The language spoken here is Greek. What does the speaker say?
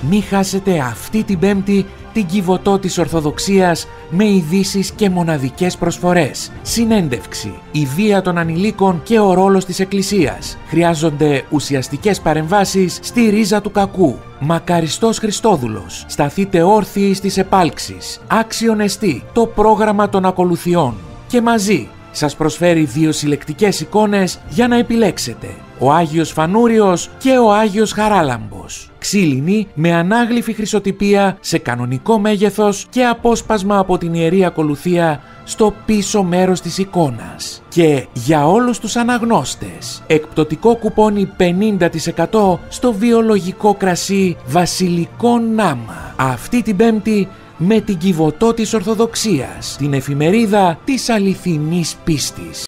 Μη χάσετε αυτή την πέμπτη την κυβωτό της Ορθοδοξίας με ειδήσεις και μοναδικές προσφορές. Συνέντευξη, η βία των ανηλίκων και ο ρόλος της Εκκλησίας. Χρειάζονται ουσιαστικές παρεμβάσεις στη ρίζα του κακού. Μακαριστός Χριστόδουλος. Σταθείτε όρθιοι στις επάλξεις. Άξιον εστί το πρόγραμμα των ακολουθιών. Και μαζί σας προσφέρει δύο συλλεκτικές εικόνες για να επιλέξετε. Ο Άγιος Φανούριος και ο Άγιος Χαράλαμπος. Ξύλινη με ανάγλυφη χρυσοτυπία σε κανονικό μέγεθος και απόσπασμα από την Ιερή Ακολουθία στο πίσω μέρος της εικόνας. Και για όλους τους αναγνώστες, εκπτωτικό κουπόνι 50% στο βιολογικό κρασί Βασιλικό Νάμα. Αυτή την πέμπτη με την κυβωτό της Ορθοδοξίας, την εφημερίδα της αληθινής πίστης.